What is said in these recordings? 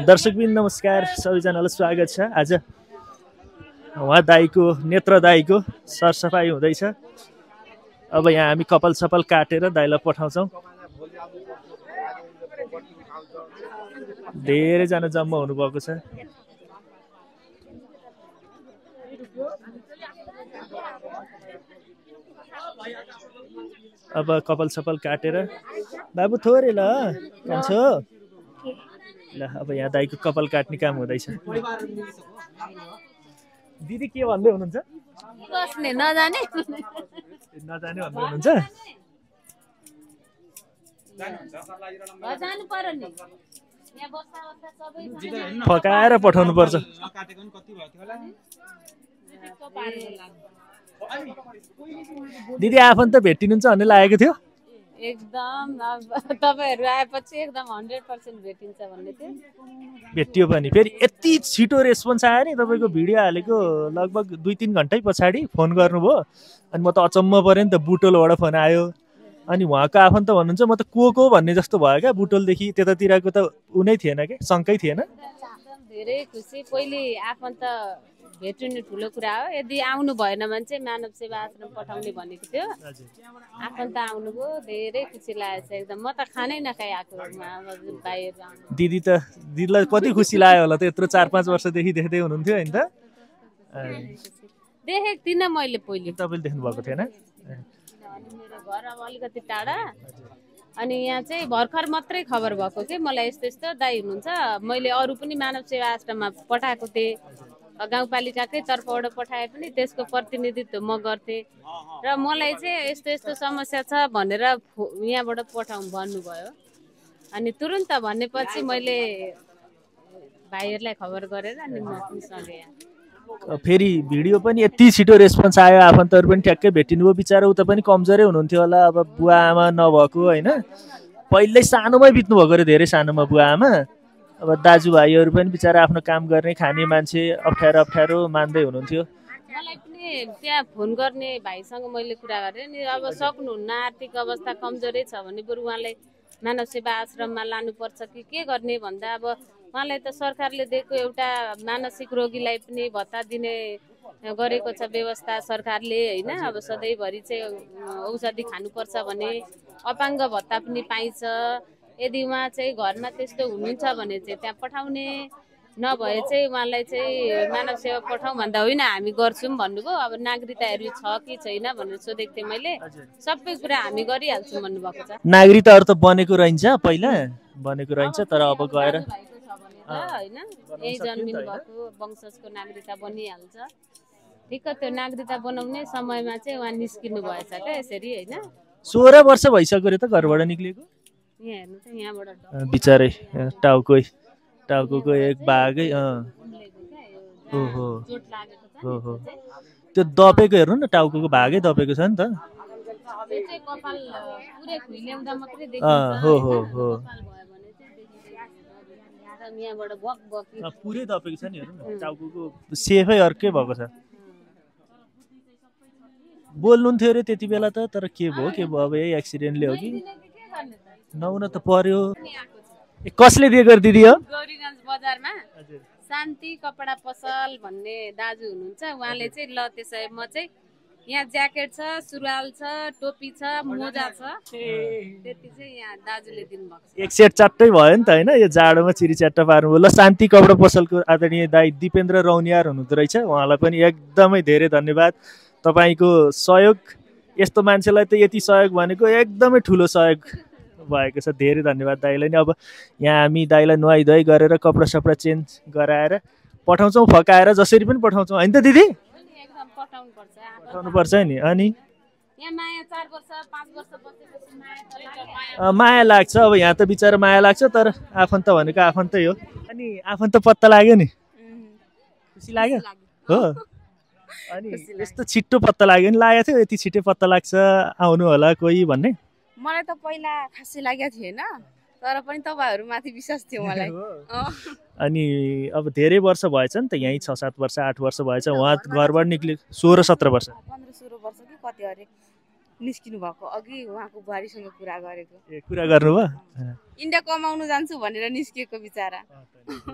दर्शकबिन नमस्कार। सबैजनालाई स्वागत छ। आज उहाँ दाईको नेत्र दाईको सरसफाइ हुँदैछ। अब यहाँ हामी कपाल सपाल काटेर दाईलाई पठाउँछौँ। धेरैजना जम्मा हुनुभएको छ। अब कपाल सपाल काटेर। बाबु थोरै ल कान्छो ल अब यहाँ दाईको कपाल काट्ने काम हुँदैछ। दिदी के भन्दै हुनुहुन्छ? नजाने। नजाने भन्दै हुनुहुन्छ? फकाएर पठाउनु पर्छ। दिदी आफन्त भेटिनुहुन्छ भन्ने लागेको थियो? एकदम तपाईँहरू आएपछि एकदम हन्ड्रेड पर्सेन्ट भेटिन्छ भन्ने थियो। भेटियो पनि। फेरि यति छिटो रेस्पोन्स आयो नि तपाईँको भिडियो हालेको लगभग दुई तिन घन्टै पछाडि फोन गर्नुभयो। अनि म त अचम्म पऱ्यो नि त बुटोलबाट फोन आयो। अनि उहाँको आफन्त भन्नुहुन्छ म त को को भन्ने जस्तो भयो क्या बुटोलदेखि? त्यतातिरको त ऊ नै थिएन कि? शङ्कै थिएन? धेरै खुसी। पहिले आफन्त भेटिनु ठुलो कुरा हो। यदि आउनु भएन भने चाहिँ मानव सेवा आश्रम पठाउने भनेको थियो। आफन्त आउनुभयो धेरै खुसी लागेको छ एकदम। म त खानै नखाइ आएको आउनु। दिदी त दिदीलाई कति खुसी लाग्यो होला त यत्रो चार पाँच वर्षदेखि देख्दै हुनुहुन्थ्यो होइन त। देखेको थिइनँ मैले पहिले। तपाईँले देख्नु भएको थिएन मेरो घर अब अलिकति टाढा। अनि यहाँ चाहिँ भर्खर मात्रै खबर भएको कि मलाई यस्तो यस्तो दाई हुनुहुन्छ। मैले अरू पनि मानव सेवा आश्रममा पठाएको थिएँ। गाउँपालिकाकै तर्फबाट पठाए पनि त्यसको प्रतिनिधित्व म गर्थेँ। र मलाई चाहिँ यस्तो यस्तो समस्या छ भनेर यहाँबाट पठाउँ भन्नुभयो। अनि तुरुन्त भनेपछि मैले भाइहरूलाई खबर गरेर अनि म पनि सधैँ यहाँ फेरि भिडियो पनि यति छिटो रेस्पोन्स आयो आफन्तहरू पनि ठ्याक्कै भेटिनु भयो बिचरा उता पनि कमजोरै हुनुहुन्थ्यो होला अब बुवा आमा नभएको होइन? पहिल्यै सानोमै बित्नु भएको अरे धेरै सानोमा बुवा आमा। अब दाजुभाइहरू पनि बिचरा आफ्नो काम गर्ने खाने मान्छे अप्ठ्यारो अप्ठ्यारो मान्दै हुनुहुन्थ्यो। मलाई पनि त्यहाँ फोन गर्ने भाइसँग मैले कुरा गरेँ नि अब सक्नुहुन्न आर्थिक अवस्था कमजोरै छ भने बरु उहाँलाई मानव सेवा आश्रममा लानुपर्छ कि के गर्ने भन्दा अब उहाँलाई त सरकारले दिएको एउटा मानसिक रोगीलाई पनि भत्ता दिने गरेको छ व्यवस्था सरकारले होइन? अब सधैँभरि चाहिँ औषधि खानुपर्छ भने अपाङ्ग भत्ता पनि पाइन्छ। यदि उहाँ चाहिँ घरमा त्यस्तो हुनुहुन्छ भने चाहिँ त्यहाँ पठाउने नभए चाहिँ उहाँलाई चाहिँ मानव सेवा पठाउँ भन्दा होइन हामी गर्छौँ भन्नुभयो। अब नागरिकताहरू छ कि छैन भनेर सोधेको थिएँ मैले। सबै कुरा हामी गरिहाल्छौँ भन्नुभएको छ। नागरिकताहरू त बनेको रहन्छ पहिला बनेको रहन्छ तर अब गएर होइन यही जन्मिनु भएको वंशजको नागरिकता बनिहाल्छ। ठिक्क त्यो नागरिकता बनाउने समयमा चाहिँ उहाँ निस्किनु भएछ क्या यसरी होइन? सोह्र वर्ष भइसक्यो अरे त घरबाट निक्लिएको बिचारै टाउकै टाउको एक यो ओहो। चोट लागेको छ हो हो त्यो दपेको हेर्नु न टाउको भागै दपेको छ नि त। हो, हो? हो। पुरै दपेको छ नि हेर्नु न टाउको सेफै अर्कै भएको छ। बोल्नु थियो अरे त्यति बेला त तर के भयो के भयो अब यही एक्सिडेन्टले हो कि? नहुन त पर्यो। कसले दिएको दिदी हो? गौरीगञ्ज बजारमा। शान्ति कपडा पसल भन्ने दाजु हुनुहुन्छ। उहाँले चाहिँ ल त्यसो म चाहिँ यहाँ ज्याकेट छ सुरुवाल छ टोपी छ मोजा छ। त्यति चाहिँ यहाँ दाजुले दिनुभएको एक सेट चाट्टै भयो नि त होइन? यो जाडोमा चिरी च्याट्टा पार्नुभयो। ल शान्ति कपडा पसलको आदरणीय दाई दिपेन्द्र रौनियार हुनुहुँदो रहेछ। उहाँलाई पनि एकदमै धेरै धन्यवाद। तपाईँको सहयोग यस्तो मान्छेलाई त यति सहयोग भनेको एकदमै ठुलो सहयोग। भएको छ. धेरै धन्यवाद दाईलाई नि. अब यहाँ हामी दाईलाई नुहाइ धुवाइ गरेर कपडा सपडा चेन्ज गराएर पठाउँछौँ फकाएर जसरी पनि पठाउँछौँ। होइन त दिदी? पठाउनुपर्छ नि। अनि? माया लाग्छ। अब यहाँ त बिचरा माया लाग्छ तर आफन्त भनेको आफन्तै हो। अनि आफन्त पत्ता लाग्यो नि? खुसी लाग्यो? हो। अनि यस्तो छिट्टो पत्ता लाग्यो नि। लागेको थियो यति छिट्टै पत्ता लाग्छ। आउनु होला कोही भन्ने? मलाई त पहिला खासै लागेको थिएन तर पनि तपाईँहरूमाथि विश्वास थियो मलाई। अनि अब धेरै वर्ष भएछ नि त यहीँ छ सात वर्ष आठ वर्ष भएछ उहाँ घरबाट निक्ले सोह्र सत्र वर्ष। पन्ध्र सोह्र वर्ष कि कति अरे निस्किनु भएको अघि उहाँको बुहारीसँग कुरा गरेको। ए कुरा गर्नुभयो इन्डिया कमाउनु जान्छु भनेर निस्किएको बिचरा।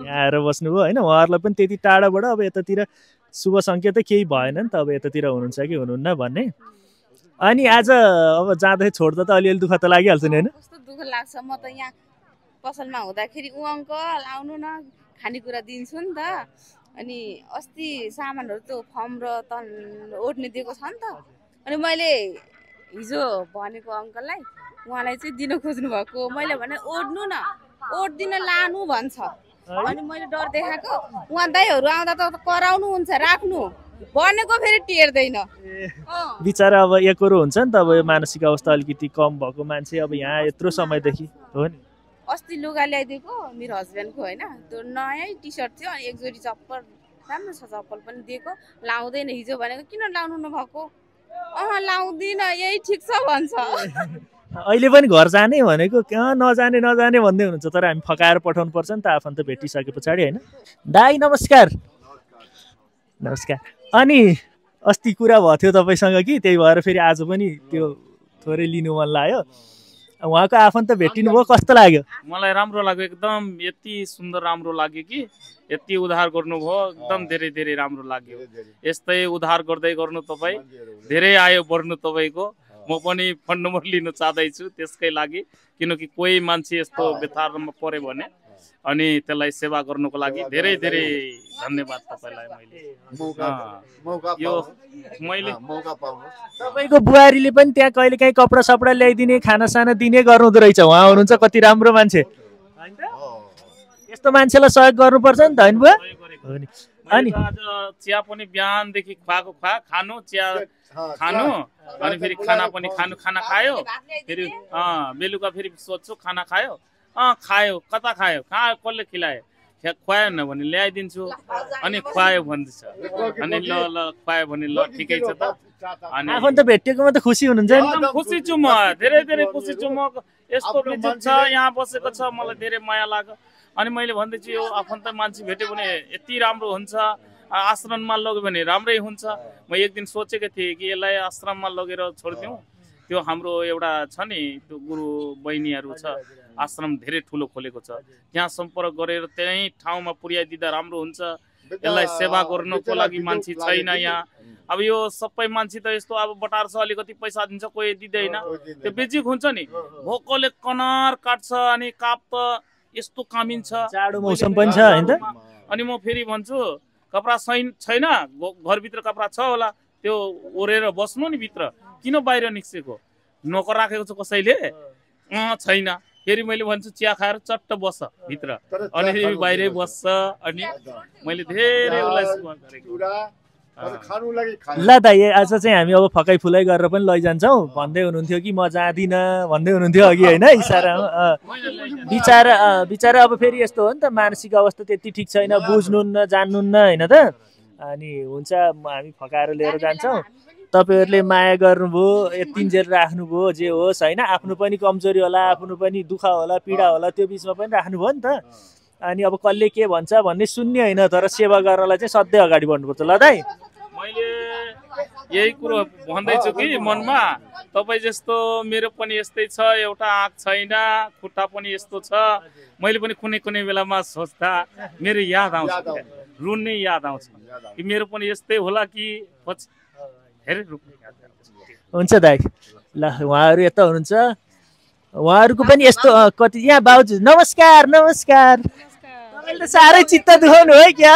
यहाँ आएर बस्नुभयो होइन? उहाँहरूलाई पनि त्यति टाढाबाट अब यतातिर शुभ सङ्केत त केही भएन नि त अब यतातिर हुनुहुन्छ कि हुनुहुन्न भन्ने। अनि आज अब जाँदाखेरि छोड्दा त अलिअलि दुःख त लागिहाल्छ नि होइन? कस्तो दुःख लाग्छ? म त यहाँ पसलमा हुँदाखेरि ऊ अङ्कल आउनु न खानेकुरा दिन्छु नि त। अनि अस्ति सामानहरू त्यो फर्म र तन ओढ्ने दिएको छ नि त। अनि मैले हिजो भनेको अङ्कललाई उहाँलाई चाहिँ दिन खोज्नु भएको। मैले भने ओढ्नु न ओढ्दिन लानु भन्छ। अनि मैले डर देखाएको। उहाँ दाईहरू आउँदा त कराउनु हुन्छ राख्नु। भनेको फेरि टेर्दैन। अँ। बिचरा अब एकरो हुन्छ नि त अब यो मानसिक अवस्था अलिकति कम भएको मान्छे अब यहाँ यत्रो समयदेखि हो नि? अस्ति लुगा ल्याइदिएको मेरो हस्बेन्डको होइन? त्यो नयाँ टी सर्ट थियो अनि एक जोडी चप्पल राम्रो छ चप्पल पनि दिएको। लाउँदैन हिजो भनेको किन लाउनु नभएको? अँ लाउँदिनँ यही ठिक छ भन्छ। अहिले पनि घर जाने भनेको कहाँ नजाने नजाने भन्दै हुनुहुन्छ तर हामी फकाएर पठाउनु पर्छ नि त आफन्त भेटिसके पछाडि होइन? दाई नमस्कार। नमस्कार। अनि अस्ति कुरा भएको थियो तपाईँसँग कि त्यही भएर फेरि आज पनि त्यो थोरै लिनु मन लाग्यो। उहाँको आफन्त भेटिनु भयो कस्तो लाग्यो? मलाई राम्रो लाग्यो एकदम यति सुन्दर राम्रो लाग्यो कि यति उद्धार गर्नुभयो एकदम धेरै धेरै राम्रो लाग्यो। यस्तै उद्धार गर्दै गर्नु तपाईँ धेरै आयो बढ्नु तपाईँको। म पनि फोन नम्बर लिन चाहँदैछु त्यसकै लागि किनकि कोही मान्छे यस्तो बेथारमा पऱ्यो भने अनि त्यसलाई सेवा गर्नुको लागि धेरै धेरै धन्यवाद तपाईँलाई मैले। मौका अँ, मौका यो मैले तपाईँको बुहारीले पनि त्यहाँ कहिले काहीँ कपडा सपडा ल्याइदिने खानासाना दिने गर्नुहुँदो रहेछ। उहाँ हुनुहुन्छ कति राम्रो मान्छे। यस्तो मान्छेलाई सहयोग गर्नुपर्छ नि त होइन बुवा? अनि चिया पनि बिहानदेखि खुवाएको खुवा खानु चिया खानु अनि फेरि खाना पनि खानु खाना खायो। फेरि अँ बेलुका फेरि सोध्छु खाना खायो। अँ खायो। कता खायो? कहाँ कसले खिलायो? ख्या- खुवायो न भने ल्याइदिन्छु। अनि खुवायो भन्दैछ। अनि ल ल खुवायो भने ल ठिकै छ त। अनि आफन्त भेटिएकोमा त खुसी हुनुहुन्छ एकदम खुसी छु म। धेरै धेरै खुसी छु म। यस्तो बिजुक छ यहाँ बसेको छ मलाई धेरै माया लाग्यो। अनि मैले भन्दैछु यो आफन्त मान्छे भेट्यो भने यति राम्रो हुन्छ। आश्रममा लग्यो भने राम्रै हुन्छ। म एक दिन सोचेको थिएँ कि यसलाई आश्रममा लगेर छोडिदिउँ। त्यो हाम्रो एउटा छ नि त्यो गुरु बहिनीहरू छ आश्रम धेरै ठुलो खोलेको छ। त्यहाँ सम्पर्क गरेर त्यही ठाउँमा पुर्याइदिँदा राम्रो हुन्छ। यसलाई सेवा गर्नुको लागि मान्छे छैन यहाँ। अब यो सबै मान्छे त यस्तो अब बटार छ अलिकति पैसा दिन्छ कोही दिँदैन। त्यो बेजिक हुन्छ नि। भोकले कनार काट्छ अनि काप त यस्तो कामिन्छ जाडो मौसम पनि छ होइन? अनि म फेरि भन्छु कपडा छैन? घरभित्र कपडा छ होला। त्यो ओरेर बस्नु नि भित्र। किन बाहिर निस्केको? नोकर राखेको छ कसैले? अँ छैन। फेरि मैले भन्छु चिया खाएर चट्ट बस्छ भित्र। अनि फेरि बाहिरै बस्छ अनि मैले धेरै उसलाई सेवा गरेको। खानु लागि खानु। ल दाइ आज चाहिँ हामी अब फकाइ फुलाइ गरेर पनि लैजान्छौँ। भन्दै हुनुहुन्थ्यो कि म जाँदिनँ भन्दै हुनुहुन्थ्यो अघि होइन इसारामा। बिचरा अँ, बिचरा अब फेरि यस्तो हो नि त मानसिक अवस्था त्यति ठिक छैन बुझ्नुहुन्न जान्नुहुन्न होइन त? अनि हुन्छ हामी फकाएर लिएर जान्छौँ। तपाईँहरूले माया गर्नुभयो यतिन्जेल राख्नुभयो जे होस् होइन? आफ्नो पनि कमजोरी होला आफ्नो पनि दुःख होला पीडा होला त्यो बिचमा पनि राख्नुभयो नि त। अनि अब कसले के भन्छ भन्ने सुन्ने होइन तर सेवा गर्नलाई चाहिँ सधैँ अगाडि बढ्नुपर्छ। ल दाइ। मैले यही कुरो भन्दैछु कि मनमा तपाईँ जस्तो मेरो पनि यस्तै छ एउटा आँख छैन खुट्टा पनि यस्तो छ। मैले पनि कुनै कुनै बेलामा सोच्दा मेरो याद आउँछ। क्या। रुन्ने याद आउँछ। कि मेरो पनि यस्तै होला कि पछि धेरै आउँछ हुन्छ। दाइ ल उहाँहरू यता हुनुहुन्छ। उहाँहरूको पनि यस्तो कति यहाँ बाउजू नमस्कार नमस्कार। तपाईँले त साह्रै चित्त दुखाउनु है क्या?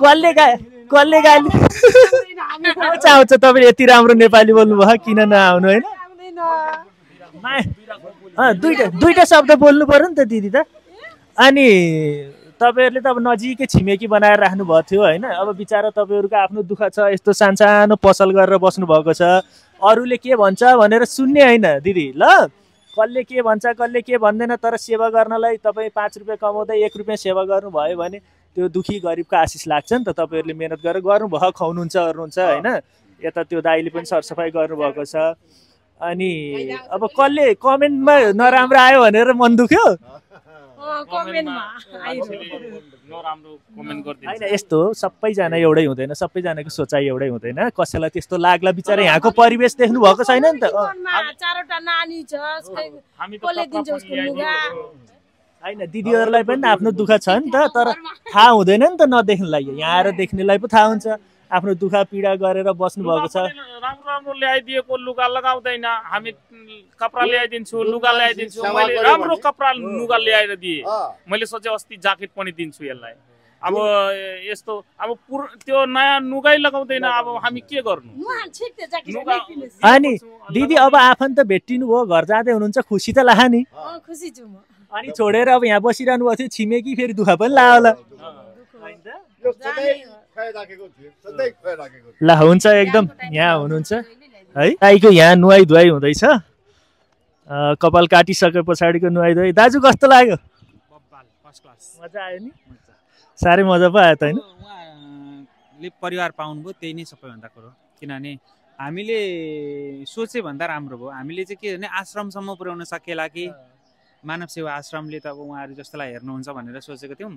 कसले गा कसले गाली। आउँछ तपाईँले यति राम्रो नेपाली बोल्नुभयो किन नआउनु होइन? दुइटा दुइटा शब्द बोल्नु पर्यो नि त दिदी त। अनि तपाईँहरूले त अब नजिकै छिमेकी बनाएर राख्नु भएको थियो होइन। अब बिचरा तपाईँहरूको आफ्नो दुःख छ यस्तो सानसानो पसल गरेर बस्नु भएको छ। अरूले के भन्छ भनेर सुन्ने होइन दिदी ल। कसले के भन्छ कसले के भन्दैन तर सेवा गर्नलाई तपाईँ पाँच रुपियाँ कमाउँदै एक रुपियाँ सेवा गर्नुभयो भने त्यो दुखी गरिबको आशिष लाग्छ नि त। तपाईँहरूले मिहिनेत गरेर गर्नुभयो खुवाउनुहुन्छ गर्नुहुन्छ होइन। यता त्यो दाइले पनि सरसफाइ गर्नुभएको छ। अनि अब कसले कमेन्टमा नराम्रो आयो भनेर मन दुख्यो कमेन्टमा मान्छेले नराम्रो कमेन्ट होइन यस्तो हो सबैजना एउटै हुँदैन सबैजनाको सोचाइ एउटै हुँदैन। कसैलाई त्यस्तो लाग्ला बिचरा यहाँको परिवेश देख्नु भएको छैन नि त। होइन दिदीहरूलाई पनि त आफ्नो दुःख छ नि त तर थाहा हुँदैन नि त नदेख्नुलाई। यहाँ आएर देख्नेलाई पो थाहा हुन्छ। आफ्नो दुःख पीडा गरेर बस्नु भएको छ राम्रो राम्रो ल्याइदिएको लुगा लगाउँदैन। हामी कपडा ल्याइदिन्छु लुगा ल्याइदिन्छु। मैले राम्रो? कपडा लुगा ल्याएर दिएँ। मैले सोचे अस्ति ज्याकेट पनि दिन्छु यसलाई। अब यस्तो अब पुर त्यो नयाँ लुगै लगाउँदैन। अब हामी के गर्नु। अनि दिदी अब आफन्त भेटिनु भयो घर जाँदै हुनुहुन्छ खुसी त लाहा नि। अँ, खुसी छु म। अनि छोडेर अब यहाँ बसिरहनु भएको थियो छिमेकी फेरि दुःख पनि ला होला। ला हुन्छ एकदम। यहाँ हुनुहुन्छ। है गाईको यहाँ नुहाइ धुवाइ हुँदैछ। अँ, कपाल काटिसके पछाडिको नुहाइ धुवाइ दाजु कस्तो लाग्यो? फर्स्ट क्लास मजा आयो नि। साह्रै मजा पो आयो त होइन। उहाँले परिवार पाउनुभयो त्यही नै सबैभन्दा कुरो। किनभने हामीले सोचे भन्दा राम्रो भयो। हामीले चाहिँ के भने आश्रमसम्म पुर्याउन सकेला कि मानव सेवा आश्रमले त अब उहाँहरू जस्तोलाई हेर्नुहुन्छ भनेर सोचेको थियौँ।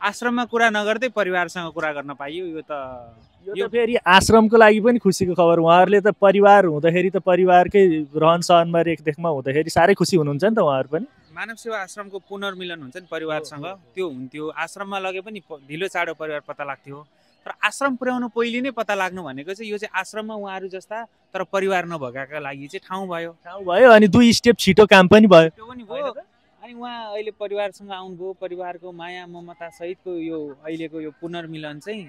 आश्रममा कुरा नगर्दै परिवारसँग कुरा गर्न पाइयो यो त यो त फेरि आश्रमको लागि पनि खुसीको खबर उहाँहरूले त परिवार हुँदाखेरि त परिवारकै रहन सहनमा रेखदेखमा हुँदाखेरि साह्रै खुसी हुनुहुन्छ नि त उहाँहरू पनि। मानव सेवा आश्रमको पुनर्मिलन हुन्छ नि परिवारसँग। त्यो हुन्थ्यो। आश्रममा लगे पनि ढिलो चाँडो परिवार पत्ता लाग्थ्यो। तर आश्रम पुर्याउनु पहिले नै पत्ता लाग्नु भनेको चाहिँ यो चाहिँ आश्रममा उहाँहरू जस्ता तर परिवार नभएकाका लागि चाहिँ ठाउँ भयो। ठाउँ भयो अनि दुई स्टेप छिटो काम पनि भयो। त्यो पनि भयो। अनि उहाँ अहिले परिवारसँग आउनुभयो परिवारको माया ममता सहितको यो अहिलेको यो पुनर्मिलन चाहिँ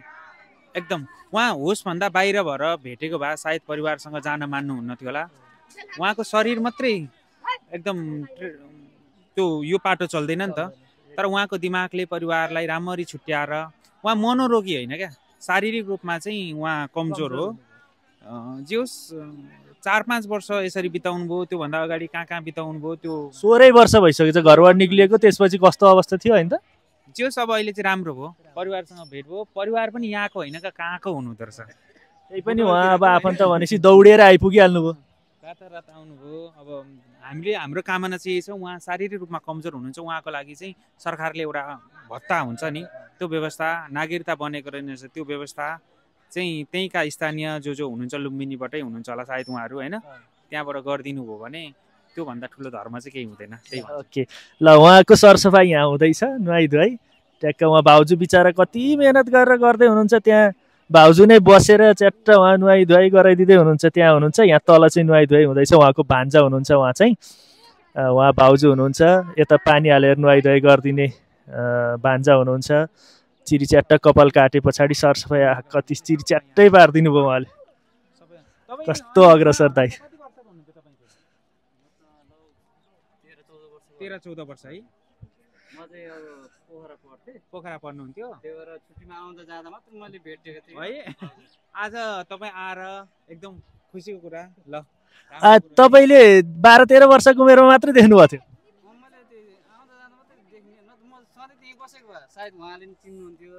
एकदम उहाँ होसभन्दा बाहिर भएर भेटेको भए सायद परिवारसँग जान मान्नुहुन्न थियो होला। उहाँको शरीर मात्रै एकदम त्यो यो पाटो चल्दैन नि त। तर उहाँको दिमागले परिवारलाई राम्ररी छुट्याएर उहाँ मनोरोगी होइन क्या? शारीरिक रूपमा चाहिँ उहाँ कमजोर हो। जे होस् अँ, चार पाँच वर्ष यसरी बिताउनु भयो त्योभन्दा अगाडि कहाँ कहाँ बिताउनु भयो त्यो सोह्रै वर्ष भइसकेको छ घरबाट निक्लिएको त्यसपछि कस्तो अवस्था थियो होइन? त जे होस् अब अहिले चाहिँ राम्रो भयो। परिवारसँग भेट भयो। परिवार पनि यहाँको होइन का कहाँको हुनुहुँदो रहेछ त्यही पनि उहाँ अब आफन्त भनेपछि दौडेर आइपुगिहाल्नु भयो रातारात आउनुभयो। अब हामीले हाम्रो कामना चाहिँ यही छ उहाँ शारीरिक रूपमा कमजोर हुनुहुन्छ उहाँको लागि चाहिँ सरकारले एउटा भत्ता हुन्छ नि। त्यो व्यवस्था नागरिकता बनेको रहेछ त्यो व्यवस्था चाहिँ त्यहीँका स्थानीय जो जो हुनुहुन्छ लुम्बिनीबाटै हुनुहुन्छ होला सायद उहाँहरू होइन? त्यहाँबाट गरिदिनु भयो भने त्योभन्दा ठुलो धर्म चाहिँ केही हुँदैन त्यही ओके। ल उहाँको सरसफाइ यहाँ हुँदैछ नुहाइ धुवाइ ट्याक्क उहाँ भाउजू बिचरा कति मिहिनेत गरेर गर्दै हुनुहुन्छ त्यहाँ। भाउजू नै बसेर च्याट्ट उहाँ नुहाइ धुवाइ गराइदिँदै हुनुहुन्छ त्यहाँ हुनुहुन्छ। यहाँ तल चाहिँ नुहाइ धुवाइ हुँदैछ उहाँको भान्जा हुनुहुन्छ उहाँ चाहिँ। उहाँ भाउजू हुनुहुन्छ यता पानी हालेर नुहाइ धुवाइ गरिदिने भान्जा हुनुहुन्छ। चिरी च्याट्ट कपाल काटे पछाडि सरसफाइ कति चिरी च्याट्टै पारिदिनु भयो उहाँले। कस्तो अग्रसर दाइ तेह्र चौध वर्ष है। म चाहिँ अब पोखरा पढ्थेँ। पोखरा पढ्नुहुन्थ्यो। त्यही भएर छुट्टीमा आउँदा जाँदा मात्र मैले भेटेको थिएँ। है आज तपाईँ आएर एकदम खुसीको कुरा। ल तपाईँले बाह्र तेह्र वर्षको उमेरमा मात्रै देख्नुभएको थियो अँ, मैले त्यो आउँदा जाँदा मात्रै देख्ने न त म सधैँ त्यहीँ बसेको भए सायद उहाँले पनि चिन्नुहुन्थ्यो।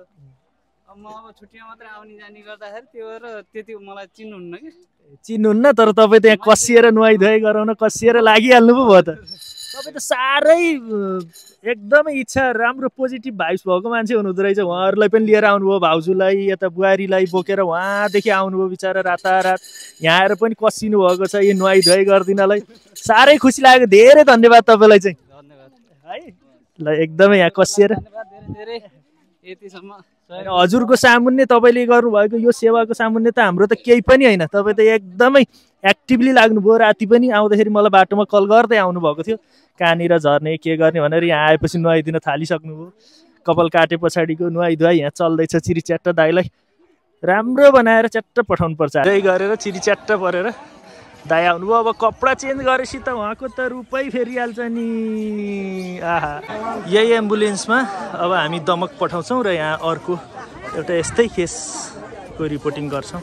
अब म अब छुट्टीमा मात्रै आउने जाने गर्दाखेरि त्यो भएर त्यति मलाई चिन्नुहुन्न कि। चिन्नुहुन्न तर तपाईँ त्यहाँ कसिएर नुहाइ धुवाइ गराउन कसिएर लागिहाल्नु पो भयो त। तपाईँ त साह्रै एकदमै इच्छा राम्रो पोजिटिभ भाइब्स भएको मान्छे हुनुहुँदो रहेछ। उहाँहरूलाई पनि लिएर आउनुभयो भाउजूलाई यता बुहारीलाई बोकेर उहाँदेखि आउनुभयो बिचरा रातारात। यहाँ आएर पनि कसिनु भएको छ यो नुहाइ धुवाइ गरिदिनलाई। साह्रै खुसी लाग्यो। धेरै धन्यवाद तपाईँलाई चाहिँ। ल एकदमै यहाँ कसिएर। धन्यवाद धेरै धेरै यतिसम्म। होइन, हजुरको सामुन्ने तपाईँले गर्नुभएको यो सेवाको सामुन्ने त हाम्रो त केही पनि होइन। तपाईँ त एकदमै एक्टिभली लाग्नुभयो। राति पनि आउँदाखेरि मलाई बाटोमा कल गर्दै आउनुभएको थियो। कहाँनिर झर्ने के गर्ने भनेर यहाँ आएपछि नुहाइदिन थालिसक्नुभयो। कपाल काटे पछाडिको नुहाइ धुवाइ यहाँ चल्दैछ चिरी च्याट्ट दाईलाई। राम्रो बनाएर च्याट्ट पठाउनु पर्छ गरेर चिरी च्याट्ट परेर दाई आउनुभयो अब कपडा चेन्ज गरेपछि त उहाँको त रूपै फेरिहाल्छ नि। आहा। यही एम्बुलेन्समा अब हामी दमक पठाउँछौँ र यहाँ अर्को एउटा यस्तै केसको रिपोर्टिङ गर्छौँ।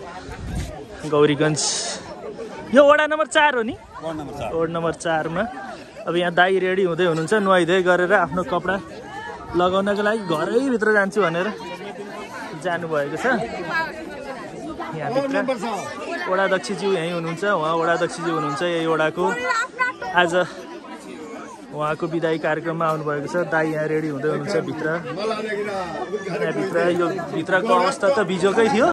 गौरीगञ्ज। यो वडा नम्बर चार हो नि? वार्ड नम्बर चारमा। अब यहाँ दाई रेडी हुँदै हुनुहुन्छ नुहाइधुवाइ गरेर आफ्नो कपडा लगाउनको लागि घरैभित्र जान्छु भनेर जानुभएको छ। यहाँभित्र वडाध्यक्षज्यू यहीँ हुनुहुन्छ। उहाँ वडाध्यक्षज्यू हुनुहुन्छ यही वडाको। आज उहाँको विदाई कार्यक्रममा आउनुभएको छ। दाई यहाँ रेडी हुँदै हुनुहुन्छ भित्र। यहाँभित्र यो भित्रको अवस्था त बिजोकै थियो।